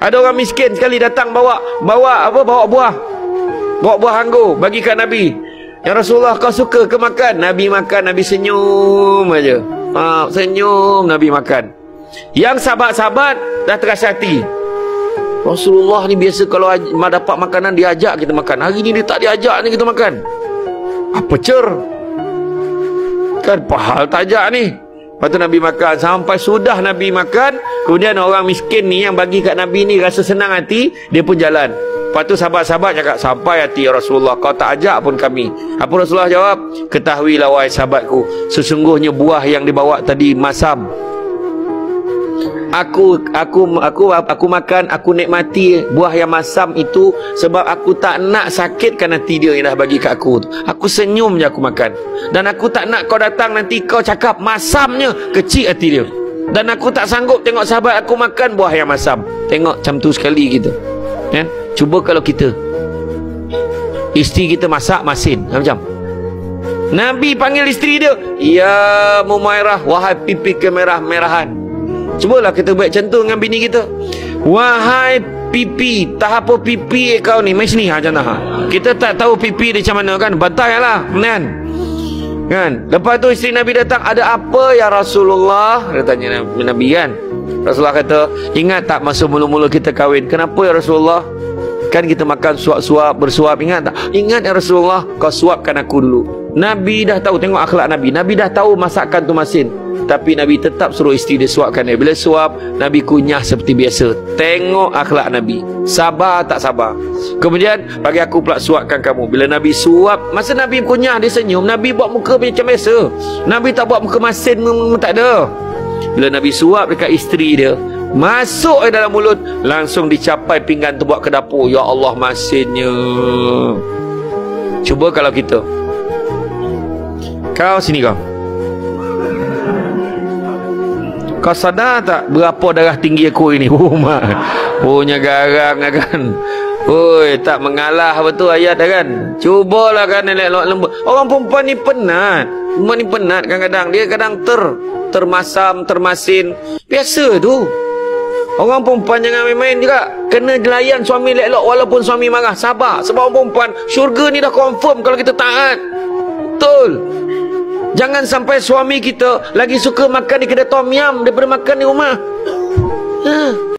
Ada orang miskin sekali datang bawa bawa apa bawa buah. Bawa buah anggur bagi kat Nabi. Ya Rasulullah kau suka ke makan? Nabi makan, Nabi senyum aja. Ha, senyum Nabi makan. Yang sahabat-sahabat dah terasa hati. Rasulullah ni biasa kalau dapat makanan diajak kita makan. Hari ni dia tak diajak ni kita makan. Apa cer? Kan pahal tak ajak ni. Lepas tu Nabi makan. Sampai sudah Nabi makan. Kemudian orang miskin ni yang bagi kat Nabi ni rasa senang hati. Dia pun jalan. Lepas tu sahabat-sahabat cakap. Sampai hati ya Rasulullah. Kau tak ajak pun kami. Apa Rasulullah jawab? Ketahuilah wahai sahabatku. Sesungguhnya buah yang dibawa tadi masam aku aku aku aku makan aku nikmati buah yang masam itu sebab aku tak nak sakitkan hati dia yang dah bagi kat aku aku senyum je aku makan. Dan aku tak nak kau datang nanti kau cakap masamnya kecil hati dia. Dan aku tak sanggup tengok sahabat aku makan buah yang masam. Tengok macam tu sekali gitu ya? Cuba kalau kita. Isteri kita masak masin. Macam? Nabi panggil isteri dia Ya Mumairah Wahai pipi kemerah-merahan Cubalah kita buat macam tu dengan bini kita. Wahai pipi, tak apa pipi kau ni. Mai sini ha macam ha. Kita tak tahu pipi dia macam mana kan. Batai lah. Kan? Kan? Lepas tu isteri Nabi datang, ada apa ya Rasulullah? Dia tanya Nabi kan. Rasulullah kata, ingat tak masa mula-mula kita kahwin? Kenapa ya Rasulullah? Kan kita makan suap-suap, bersuap. Ingat tak? Ingat ya Rasulullah, kau suapkan aku dulu. Nabi dah tahu, tengok akhlak Nabi. Nabi dah tahu masakan tu masin tapi Nabi tetap suruh isteri dia suapkan dia. Bila suap, Nabi kunyah seperti biasa. Tengok akhlak Nabi. Sabar tak sabar. Kemudian, bagi aku pula suapkan kamu. Bila Nabi suap, masa Nabi kunyah, dia senyum. Nabi buat muka macam biasa. Nabi tak buat muka masin, tak ada. Bila Nabi suap dekat isteri dia, masuk dalam mulut, langsung dicapai pinggan tu buat ke dapur. Ya Allah, masinnya. Cuba kalau kita. Kau sini kau. Kau sadar tak berapa darah tinggi aku ini? Oh, mak. Punya garang kan. Oi, tak mengalah betul ayat kan. Cubalah kan elok lembut. Orang perempuan ni penat. Perempuan ni penat kadang-kadang. Dia kadang ter termasam, termasin. Biasa tu. Orang perempuan jangan main-main juga. Kena dilayan suami elok walaupun suami marah. Sabar. Sebab orang perempuan, syurga ni dah confirm kalau kita taat. Betul. Jangan sampai suami kita lagi suka makan di kedai tom yam daripada makan di rumah. Ha.